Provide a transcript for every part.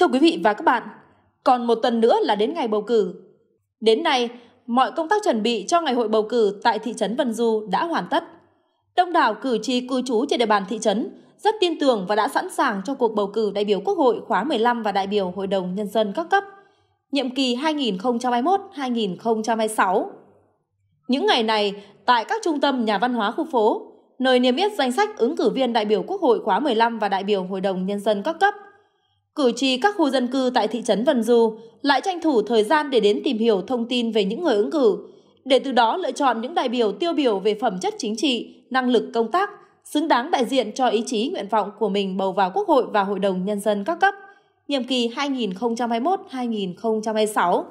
Thưa quý vị và các bạn, còn một tuần nữa là đến ngày bầu cử. Đến nay, mọi công tác chuẩn bị cho ngày hội bầu cử tại thị trấn Vân Du đã hoàn tất. Đông đảo cử tri cư trú trên địa bàn thị trấn rất tin tưởng và đã sẵn sàng cho cuộc bầu cử đại biểu Quốc hội khóa 15 và đại biểu Hội đồng Nhân dân các cấp, nhiệm kỳ 2021-2026. Những ngày này, tại các trung tâm nhà văn hóa khu phố, nơi niêm yết danh sách ứng cử viên đại biểu Quốc hội khóa 15 và đại biểu Hội đồng Nhân dân các cấp, cử tri các khu dân cư tại thị trấn Vân Du lại tranh thủ thời gian để đến tìm hiểu thông tin về những người ứng cử, để từ đó lựa chọn những đại biểu tiêu biểu về phẩm chất chính trị, năng lực công tác, xứng đáng đại diện cho ý chí nguyện vọng của mình bầu vào Quốc hội và Hội đồng Nhân dân các cấp, nhiệm kỳ 2021-2026.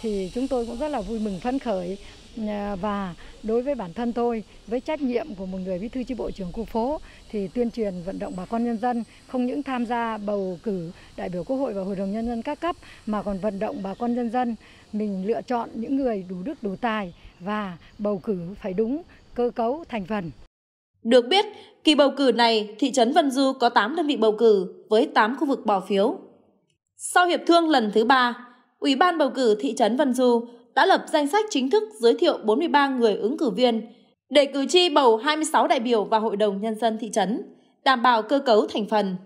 Thì chúng tôi cũng rất là vui mừng phấn khởi Ờ, và đối với bản thân tôi với trách nhiệm của một người bí thư chi bộ trưởng khu phố thì tuyên truyền vận động bà con nhân dân không những tham gia bầu cử đại biểu quốc hội và hội đồng nhân dân các cấp mà còn vận động bà con nhân dân mình lựa chọn những người đủ đức đủ tài và bầu cử phải đúng cơ cấu thành phần. Được biết, kỳ bầu cử này, thị trấn Vân Du có 8 đơn vị bầu cử với 8 khu vực bỏ phiếu. Sau hiệp thương lần thứ 3, Ủy ban bầu cử thị trấn Vân Du đã lập danh sách chính thức giới thiệu 43 người ứng cử viên để cử tri bầu 26 đại biểu vào Hội đồng Nhân dân thị trấn, đảm bảo cơ cấu thành phần.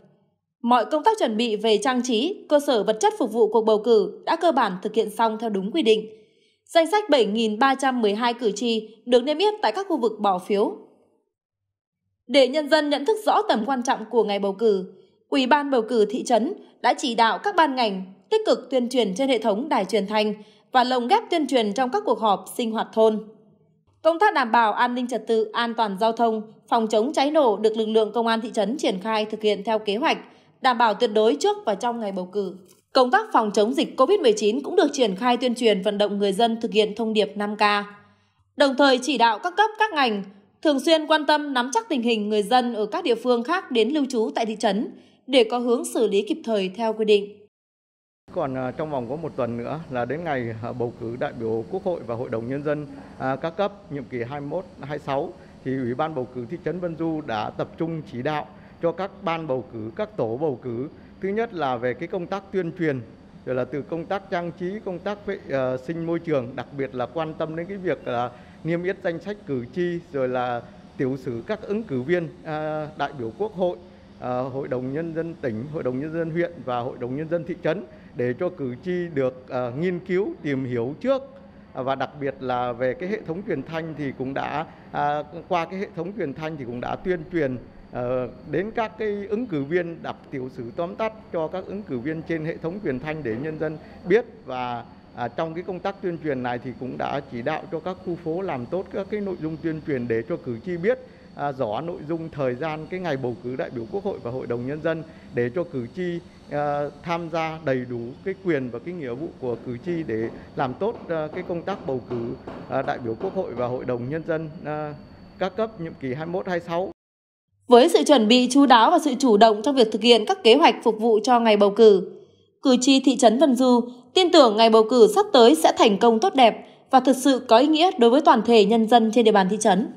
Mọi công tác chuẩn bị về trang trí, cơ sở vật chất phục vụ cuộc bầu cử đã cơ bản thực hiện xong theo đúng quy định. Danh sách 7.312 cử tri được niêm yết tại các khu vực bỏ phiếu. Để nhân dân nhận thức rõ tầm quan trọng của ngày bầu cử, Ủy ban bầu cử thị trấn đã chỉ đạo các ban ngành tích cực tuyên truyền trên hệ thống đài truyền thanh và lồng ghép tuyên truyền trong các cuộc họp sinh hoạt thôn. Công tác đảm bảo an ninh trật tự, an toàn giao thông, phòng chống cháy nổ được lực lượng công an thị trấn triển khai thực hiện theo kế hoạch, đảm bảo tuyệt đối trước và trong ngày bầu cử. Công tác phòng chống dịch COVID-19 cũng được triển khai tuyên truyền vận động người dân thực hiện thông điệp 5K. Đồng thời chỉ đạo các cấp các ngành thường xuyên quan tâm nắm chắc tình hình người dân ở các địa phương khác đến lưu trú tại thị trấn để có hướng xử lý kịp thời theo quy định. Còn à, trong vòng có một tuần nữa là đến ngày à, bầu cử đại biểu Quốc hội và Hội đồng Nhân dân à, các cấp nhiệm kỳ 21-26 thì Ủy ban bầu cử thị trấn Vân Du đã tập trung chỉ đạo cho các ban bầu cử, các tổ bầu cử. Thứ nhất là về cái công tác tuyên truyền, rồi là từ công tác trang trí, công tác vệ uh, sinh môi trường, đặc biệt là quan tâm đến cái việc là niêm yết danh sách cử tri, rồi là tiểu sử các ứng cử viên uh, đại biểu Quốc hội, Ờ, Hội đồng Nhân dân tỉnh, Hội đồng Nhân dân huyện và Hội đồng Nhân dân thị trấn để cho cử tri được ờ, nghiên cứu tìm hiểu trước. Và đặc biệt là về cái hệ thống truyền thanh thì cũng đã à, qua cái hệ thống truyền thanh thì cũng đã tuyên truyền ờ, đến các cái ứng cử viên đọc tiểu sử tóm tắt cho các ứng cử viên trên hệ thống truyền thanh để nhân dân biết. Và À, trong cái công tác tuyên truyền này thì cũng đã chỉ đạo cho các khu phố làm tốt các cái nội dung tuyên truyền để cho cử tri biết à, rõ nội dung thời gian cái ngày bầu cử đại biểu quốc hội và hội đồng nhân dân để cho cử tri à, tham gia đầy đủ cái quyền và cái nghĩa vụ của cử tri để làm tốt à, cái công tác bầu cử à, đại biểu quốc hội và hội đồng nhân dân à, các cấp nhiệm kỳ 21-26. Với sự chuẩn bị chú đáo và sự chủ động trong việc thực hiện các kế hoạch phục vụ cho ngày bầu cử, cử tri thị trấn Vân Du tin tưởng ngày bầu cử sắp tới sẽ thành công tốt đẹp và thực sự có ý nghĩa đối với toàn thể nhân dân trên địa bàn thị trấn.